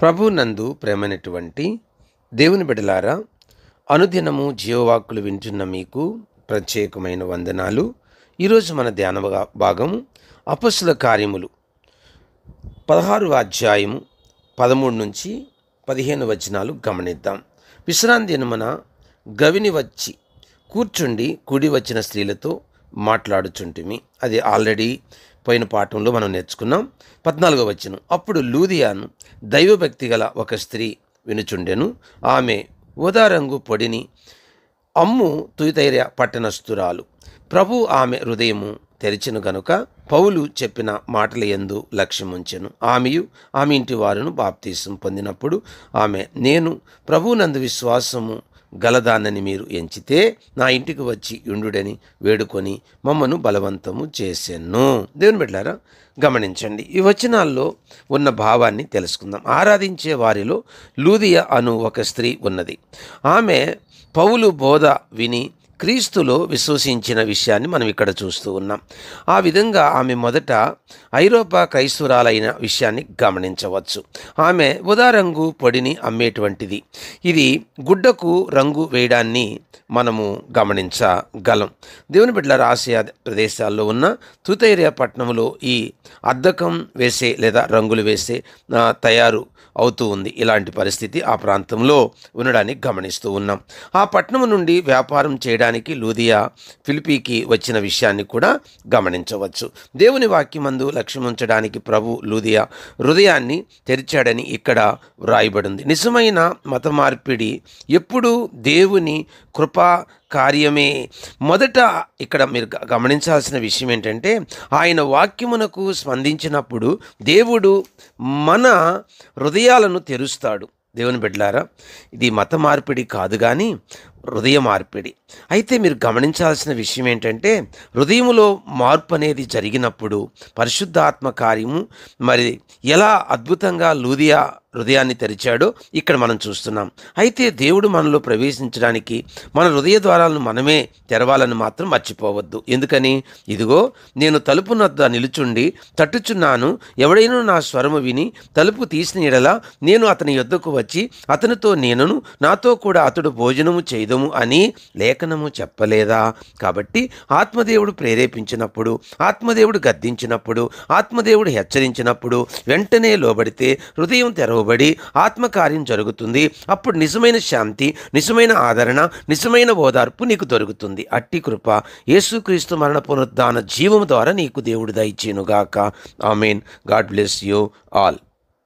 ప్రభు నందు ప్రేమైనటువంటి దేవుని బిడలారా అనుదినము జీవవాక్కులు వింటున్న మీకు ప్రత్యేకమైన వందనాలు. ఈరోజు మన ధ్యాన భా- భాగము అపస్సుల కార్యములు. పదహారు అధ్యాయము పదమూడు నుంచి పదిహేను వచనాలు గమనిద్దాం. విశ్రాంతి దినమున గవిని వచ్చి కూర్చుండి కుడి వచ్చిన స్త్రీలతో మాట్లాడుచుంటిమి. అది ఆల్రెడీ పోయిన పాఠంలో మనం నేర్చుకున్నాం పద్నాలుగో వచ్చిన అప్పుడు లూదియాను దైవభక్తి గల ఒక స్త్రీ వినుచుండెను. ఆమె ఊదా రంగు పొడిని అమ్ము తుయితైర్య పట్టణస్థురాలు. ప్రభు ఆమె హృదయము తెరిచెను గనుక పౌలు చెప్పిన మాటల ఎందు లక్ష్యముంచెను. ఆమెయు ఆమె ఇంటి వారును బాప్తీసం పొందినప్పుడు ఆమె నేను ప్రభునందు విశ్వాసము గలదాన్నని మీరు ఎంచితే నా ఇంటికి వచ్చి యుండుడని వేడుకొని మమ్మను బలవంతము చేసెను. దేవుని బిడ్డారా గమనించండి. ఈ వచనాల్లో ఉన్న భావాన్ని తెలుసుకుందాం. ఆరాధించే వారిలో లూదియ అను ఒక స్త్రీ ఉన్నది. ఆమె పౌలు బోధ విని క్రీస్తులో విశ్వసించిన విషయాన్ని మనం ఇక్కడ చూస్తూ ఉన్నాం. ఆ విధంగా ఆమె మొదట ఐరోపా క్రైస్తవురాలైన విషయాన్ని గమనించవచ్చు. ఆమె ఉదా రంగు పొడిని అమ్మేటువంటిది. ఇది గుడ్డకు రంగు వేయడాన్ని మనము గమనించగలం. దేవుని బిడ్డల ఆసియా ప్రదేశాల్లో ఉన్న తుతైరియా పట్టణంలో ఈ అద్దకం వేసే లేదా రంగులు వేసే తయారు అవుతూ ఉంది. ఇలాంటి పరిస్థితి ఆ ప్రాంతంలో ఉండడానికి గమనిస్తూ ఉన్నాం. ఆ పట్టణం నుండి వ్యాపారం చేయడానికి లూదియా ఫిలిపీకి వచ్చిన విషయాన్ని కూడా గమనించవచ్చు. దేవుని వాక్యమందు లక్ష్యముంచడానికి ప్రభు లూదియా హృదయాన్ని తెరిచాడని ఇక్కడ వ్రాయబడింది. నిజమైన మత మార్పిడి ఎప్పుడు దేవుని కృపా కార్యమే. మొదట ఇక్కడ మీరు గమనించాల్సిన విషయం ఏంటంటే ఆయన వాక్యమునకు స్పందించినప్పుడు దేవుడు మన హృదయాలను తెరుస్తాడు. దేవుని బిడ్డలారా ఇది మత మార్పిడి కాదు కానీ హృదయ మార్పిడి. అయితే మీరు గమనించాల్సిన విషయం ఏంటంటే హృదయములో మార్పు అనేది జరిగినప్పుడు పరిశుద్ధాత్మ కార్యము మరి ఎలా అద్భుతంగా లూదియా హృదయాన్ని తెరిచాడో. ఇక్కడ మనం చూస్తున్నాం. అయితే దేవుడు మనలో ప్రవేశించడానికి మన హృదయ ద్వారాలను మనమే తెరవాలని మాత్రం మర్చిపోవద్దు. ఎందుకని? ఇదిగో నేను తలుపు నద్ద నిలుచుండి తట్టుచున్నాను. ఎవడైనా నా స్వరము విని తలుపు తీసిన ఎడల నేను అతని యొద్దకు వచ్చి అతనితో నేనును నాతో కూడా అతడు భోజనము చేయదము అని లేఖనము చెప్పలేదా? కాబట్టి ఆత్మదేవుడు ప్రేరేపించినప్పుడు ఆత్మదేవుడు గద్దించినప్పుడు ఆత్మదేవుడు హెచ్చరించినప్పుడు వెంటనే లోబడితే హృదయం తెరవ తెరవబడి ఆత్మకార్యం జరుగుతుంది. అప్పుడు నిజమైన శాంతి నిజమైన ఆదరణ నిజమైన ఓదార్పు నీకు దొరుకుతుంది. అట్టి కృప యేసుక్రీస్తు మరణ పునరుద్ధాన జీవము ద్వారా నీకు దేవుడు దయచేనుగాక amen. God bless you all.